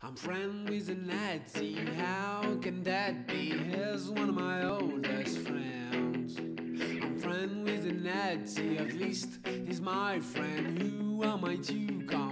I'm friendly with a Nazi, how can that be? Here's one of my oldest friends. I'm friendly with a Nazi, at least he's my friend. Who am I to call?